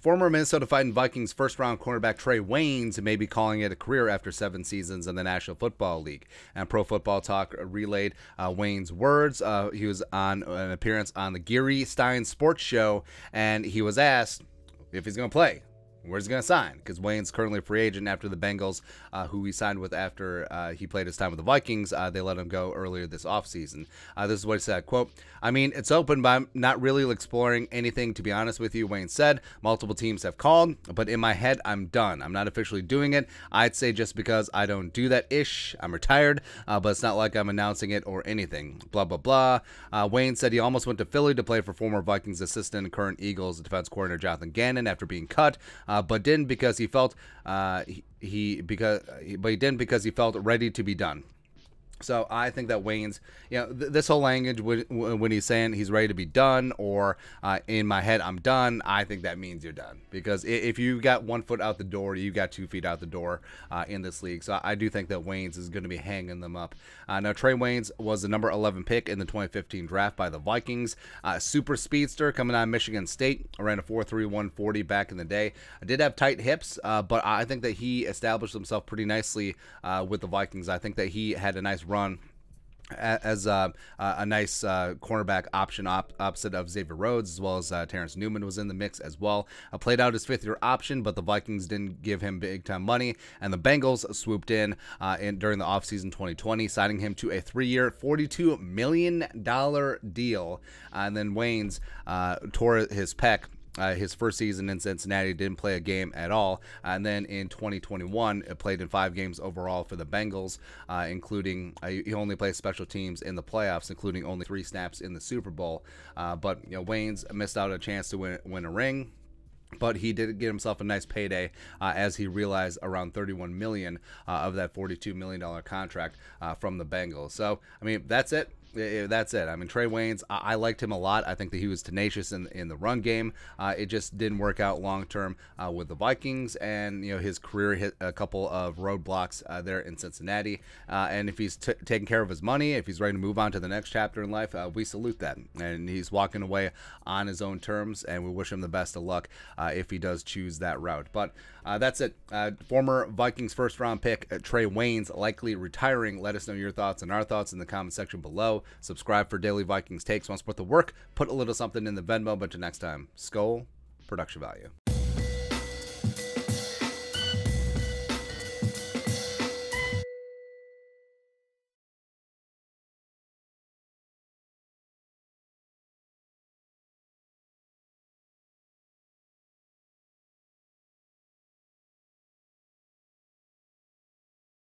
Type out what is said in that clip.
Former Minnesota Fighting Vikings first round cornerback Trae Waynes may be calling it a career after seven seasons in the National Football League. And Pro Football Talk relayed uh, Waynes' words. Uh, he was on an appearance on the Geary Stein Sports Show, and he was asked if he's going to play where's he going to sign? Because Waynes currently a free agent after the Bengals, uh, who he signed with after uh, he played his time with the Vikings. Uh, they let him go earlier this offseason. Uh, this is what he said, quote, I mean, it's open, but I'm not really exploring anything, to be honest with you, Wayne said. Multiple teams have called, but in my head, I'm done. I'm not officially doing it. I'd say just because I don't do that ish, I'm retired, uh, but it's not like I'm announcing it or anything. Blah, blah, blah. Uh, Wayne said he almost went to Philly to play for former Vikings assistant and current Eagles defense coordinator Jonathan Gannon after being cut uh, but didn't because he felt uh, he, he because but he didn't because he felt ready to be done. So I think that Waynes, you know, th- this whole language when, when, he's saying he's ready to be done or uh, in my head I'm done, I think that means you're done because if you got one foot out the door, you got two feet out the door uh, in this league. So I do think that Waynes is going to be hanging them up. Uh, now Trae Waynes was the number 11 pick in the 2015 draft by the Vikings. Uh, super speedster coming out of Michigan State, ran a 4.3 140 back in the day. I did have tight hips, uh, but I think that he established himself pretty nicely uh, with the Vikings. I think that he had a nice run as uh, a nice uh, cornerback option op- opposite of Xavier Rhodes, as well as uh, Terence Newman was in the mix as well. Uh, played out his fifth year option, but the Vikings didn't give him big time money, and the Bengals swooped in, uh, in during the offseason 2020, signing him to a three year, $42 million deal. and then Waynes tore his pec uh, his first season in Cincinnati didn't play a game at all, and then in 2021 it played in five games overall for the Bengals, uh, including uh, he only played special teams in the playoffs, including only three snaps in the Super Bowl. Uh, but you know Waynes missed out a chance to win, win a ring but he did get himself a nice payday uh, as he realized around 31 million uh, of that 42 million dollar contract uh, from the Bengals. So I mean that's it that's it. I mean, Trae Waynes, I, I, liked him a lot. I think that he was tenacious in in the run game. Uh, it just didn't work out long term uh, with the Vikings, and you know his career hit a couple of roadblocks uh, there in Cincinnati. Uh, and if he's t- taking care of his money, if he's ready to move on to the next chapter in life, uh, we salute that. And he's walking away on his own terms, and we wish him the best of luck uh, if he does choose that route. But that's it. former Vikings first round pick Trae Waynes likely retiring. Let us know your thoughts and our thoughts in the comment section below. Subscribe for daily Vikings takes. Want to support the work? Put a little something in the Venmo. But until next time, Skol, production value.